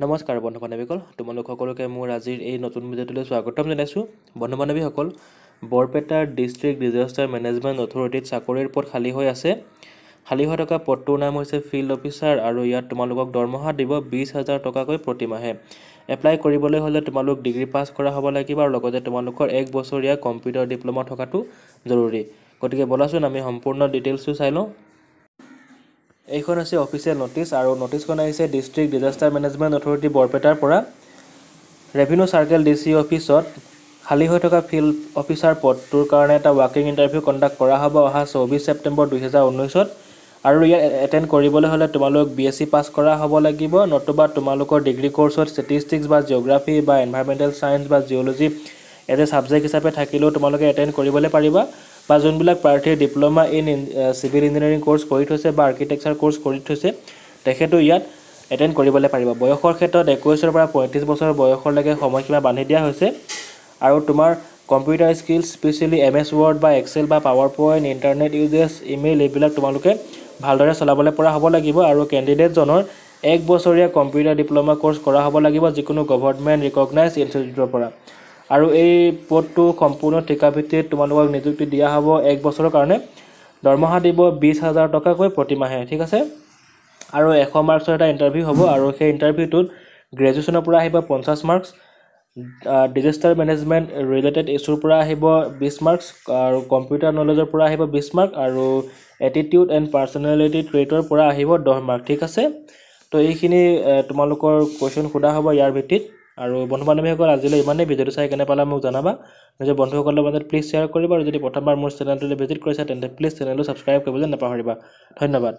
নমস্কাৰ বন্ধু বান্ধৱীসকল তোমালোক সকলোকে মোৰ আজিৰ এই নতুন ভিডিঅ'টোলৈ স্বাগতম জনাইছোঁ। বন্ধু বান্ধৱীসকল বৰপেটাৰ ডিষ্ট্ৰিক্ট ডিজাষ্টাৰ মেনেজমেণ্ট অথৰিটিত চাকৰিৰ পদ খালী হৈ আছে। খালী হৈ থকা পদটোৰ নাম হৈছে ফিল্ড অফিচাৰ আৰু ইয়াত তোমালোকক দৰমহা দিব বিছ হাজাৰ টকাকৈ প্ৰতিমাহে। এপ্লাই কৰিবলৈ হ'লে তোমালোক ডিগ্ৰী পাছ কৰা হ'ব লাগিব আৰু লগতে তোমালোকৰ এক বছৰীয়া কম্পিউটাৰ ডিপ্ল'মা থকাটো জৰুৰী। গতিকে ব'লাচোন আমি সম্পূৰ্ণ ডিটেইলছটো চাই লওঁ। এইখন হৈছে অফিচিয়েল ন'টিছ আৰু ন'টিছখন আহিছে ডিষ্ট্ৰিক্ট ডিজাষ্টাৰ মেনেজমেণ্ট অথৰিটি বৰপেটাৰ পৰা। ৰেভিনিউ চাৰ্কেল ডি চি অফিচত খালী হৈ থকা ফিল্ড অফিচাৰ পদটোৰ কাৰণে এটা ৱাকিং ইণ্টাৰভিউ কণ্ডাক্ট কৰা হ'ব অহা চৌবিছ ছেপ্টেম্বৰ দুহেজাৰ ঊনৈছত আৰু ইয়াত এটেণ্ড কৰিবলৈ হ'লে তোমালোক বি এছ চি পাছ কৰা হ'ব লাগিব নতুবা তোমালোকৰ ডিগ্ৰী কৰ্চত ষ্টেটিষ্টিক্স বা জিঅ'গ্ৰাফী বা এনভাইৰমেণ্টেল ছায়েন্স বা জিঅ'লজি এজ এ ছাবজেক্ট হিচাপে থাকিলেও তোমালোকে এটেণ্ড কৰিবলৈ পাৰিবা। বা যোনবিলাক প্ৰাৰ্থীয়ে diploma in civil engineering course কৰি থৈছে বা আৰ্কিটেকচাৰ কৰ্চ কৰি থৈছে তেখেতো ইয়াত এটেণ্ড কৰিবলৈ পাৰিব। বয়সৰ ক্ষেত্ৰত একৈছৰ পৰা পঁয়ত্ৰিছ বছৰ বয়সলৈকে সময়সীমা বান্ধি দিয়া হৈছে আৰু তোমাৰ computer skills specially M S Word বা এক্সেল বা power point internet uses email এইবিলাক তোমালোকে ভালদৰে চলাবলৈ পৰা হ'ব লাগিব আৰু কেণ্ডিডেটজনৰ এক বছৰীয়া কম্পিউটাৰ ডিপ্ল'মা কৰ্চ কৰা হ'ব লাগিব যিকোনো গভৰ্ণমেণ্ট ৰিকগনাইজ ইনষ্টিটিউটৰ পৰা। আৰু এই পদটো সম্পূৰ্ণ ঠিকাভিত্তিত তোমালোকক নিযুক্তি দিয়া হ'ব এক বছৰৰ কাৰণে। দৰমহা দিব বিছ হাজাৰ টকাকৈ প্ৰতিমাহে ঠিক আছে? আৰু এশ মাৰ্কছৰ এটা ইণ্টাৰভিউ হ'ব আৰু সেই ইণ্টাৰভিউটোত গ্ৰেজুৱেশ্যনৰ পৰা আহিব পঞ্চাছ মাৰ্কছ ডিজাষ্টাৰ মেনেজমেণ্ট ৰিলেটেড ইছ্যুৰ পৰা আহিব বিছ মাৰ্কছ আৰু কম্পিউটাৰ নলেজৰ পৰা আহিব বিছ মাৰ্ক আৰু এটিটিউড এণ্ড পাৰ্চনেলিটি ট্ৰেইটৰ পৰা আহিব দহ মাৰ্ক ঠিক আছে? তো এইখিনি তোমালোকৰ কুৱেশ্যন সোধা হ'ব ইয়াৰ ভিত্তিত। আৰু বন্ধু বান্ধৱীসকল আজিলৈ ইমানেই। ভিডিঅ'টো চাই কেনে পালা মোক জনাবা। নিজৰ বন্ধুসকলৰ মাজত প্লিজ শ্বেয়াৰ কৰিবা আৰু যদি প্ৰথমবাৰ মোৰ চেনেলটোলৈ ভিজিট কৰিছা তেন্তে প্লিজ চেনেলটো ছাবস্ক্ৰাইব কৰিবলৈ নাপাহৰিবা। ধন্যবাদ।